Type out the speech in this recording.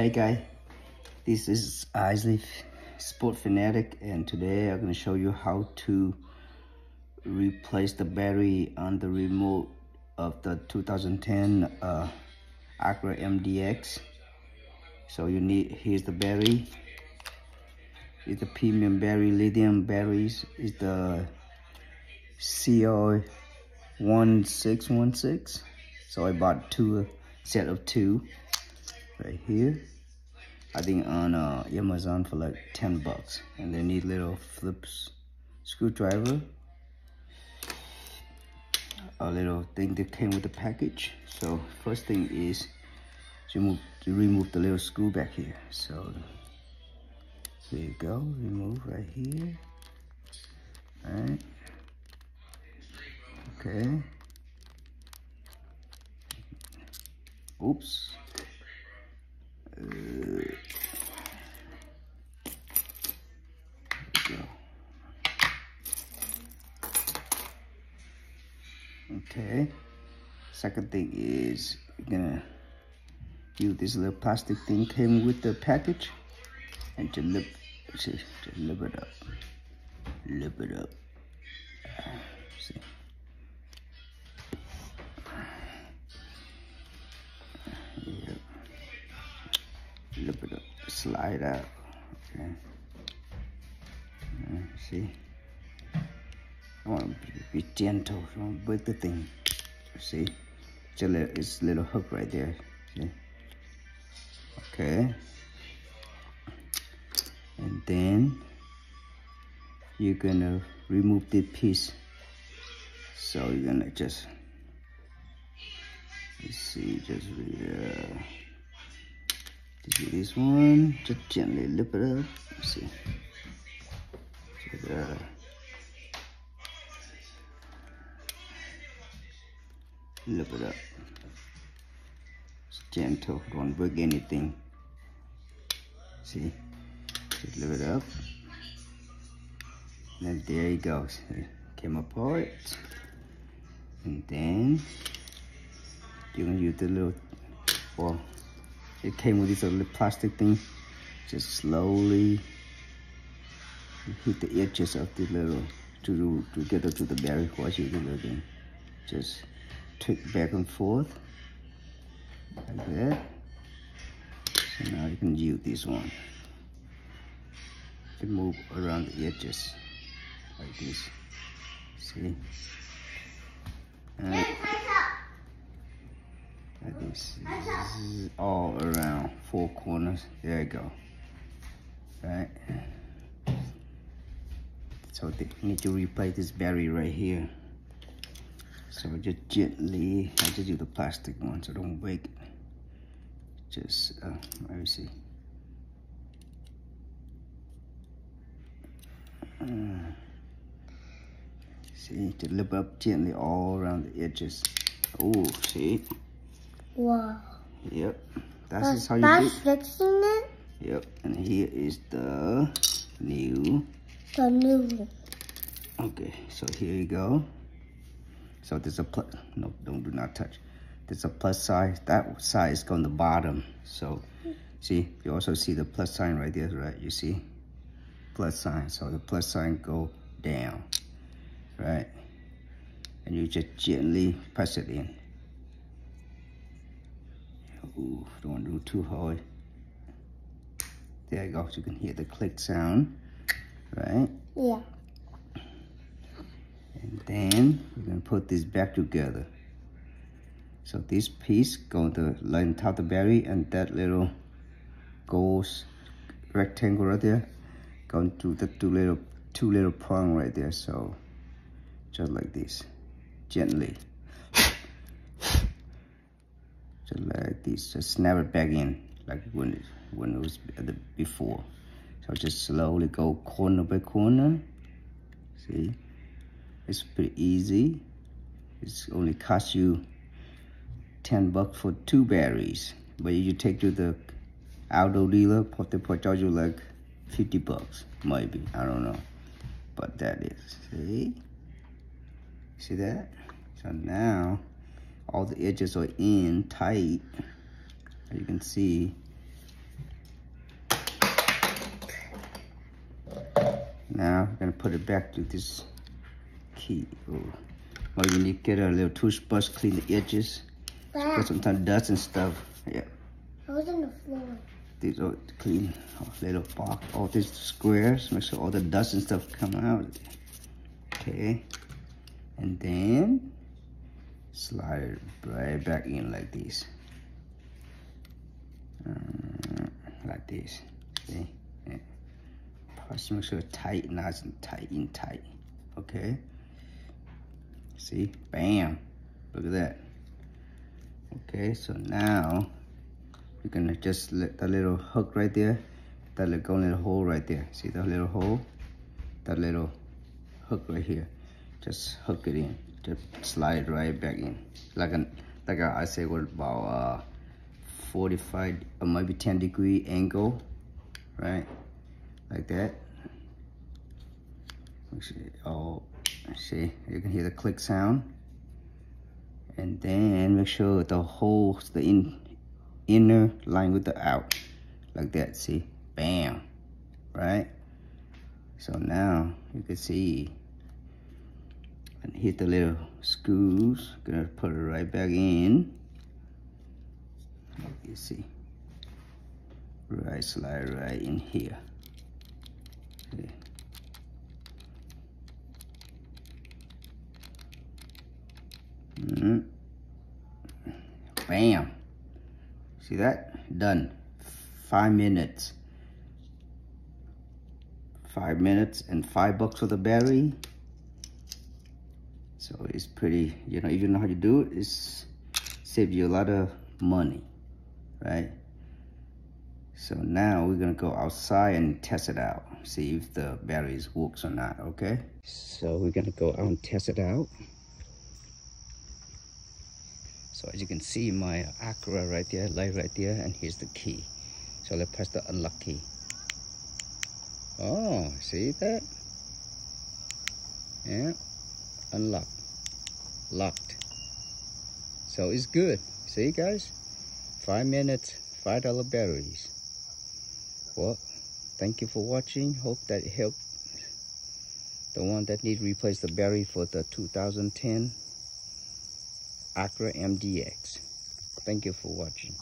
Hey guys, this is Isley Sport Fanatic and today I'm going to show you how to replace the battery on the remote of the 2010 uh, Acura MDX. So you need, here's the battery. It's the premium battery, lithium batteries. It's the CR1616. So I bought two set of two right here. I think on uh, Amazon for like 10 bucks. And they need little Phillips screwdriver. A little thing that came with the package. So first thing is to remove, to remove the little screw back here. So there you go, remove right here. All right. Okay. Oops. Okay. Second thing is gonna use this little plastic thing came with the package and to lip see to lip it up. Lip it up. See. Yep. Lip it up. Slide out. Okay. Uh, see. I want to be gentle. Don't break the thing. See? It's a little, it's little hook right there. See? Okay. And then you're gonna remove the piece. So you're gonna just let's see, just uh, this one, just gently lift it up. Let's see. Just, uh, lift it up. It's gentle, don't break anything. See, just lift it up. And there he goes. It came apart. And then you're gonna use the little, well, it came with this little plastic thing. Just slowly hit the edges of the little to to get it to the berry. Watch it, the little. Just tweak back and forth like that. So now you can use this one. Can move around the edges like this. See? And like this this is all around four corners. There you go. Right? So they need to replace this battery right here. So just gently, I just do the plastic one so don't break it. Just, uh, let me see. Uh, see, to lift up gently all around the edges. Oh, see? Wow. Yep. That's how you that's do fixing it? Yep. And here is the new. The new one. Okay, so here you go. So there's a plus, no, don't do not touch. There's a plus sign, that side is on the bottom. So see, you also see the plus sign right there, right? You see? Plus sign, so the plus sign go down, right? And you just gently press it in. Ooh, don't do too hard. There you go, so you can hear the click sound, right? Yeah. And then gonna put this back together. So this piece going to line top the berry and that little gold rectangle right there going to the two little two little prong right there. So just like this, gently. Just like this, just snap it back in like when it, when it was the, before. So just slowly go corner by corner. See? It's pretty easy. It's only cost you 10 bucks for two batteries. But if you take to the auto dealer, they charge you like 50 bucks, maybe. I don't know. But that is, see? See that? So now, all the edges are in tight. As you can see, now I'm gonna put it back to this key. Ooh. Well, you need to get a little toothbrush, clean the edges. Got some time dust and stuff. Yeah, I was on the floor. these are clean. Oh, little box, all these squares. Make sure all the dust and stuff come out. Okay, and then slide it right back in like this. Uh, like this. See? Yeah. Just make sure it's tight, nice and tight and tight. Okay. See? Bam. Look at that. Okay, so now we're gonna just let the little hook right there, that little little hole right there. See that little hole? That little hook right here. Just hook it in. Just slide right back in. Like an like I say what about uh 45 or maybe 10 degree angle, right? Like that. Oh, see, you can hear the click sound. And then make sure the whole, the in, inner line with the out, like that, see? Bam, right? So now you can see and hit the little screws. Gonna put it right back in. You see, right slide right in here. See? Mm -hmm. Bam. See that? Done. Five minutes. Five minutes and five bucks for the battery. So it's pretty, you know, if you know how to do it, it's save you a lot of money, right? So now we're gonna go outside and test it out. See if the batteries works or not, okay? So we're gonna go out and test it out. So as you can see my Acura right there, light right there, and here's the key. So let's press the unlock key. Oh, see that? Yeah, unlock, locked. So it's good. See guys? Five minutes, five dollar batteries. Well, thank you for watching. Hope that helped the one that need replace the battery for the 2010 Acura MDX. Thank you for watching.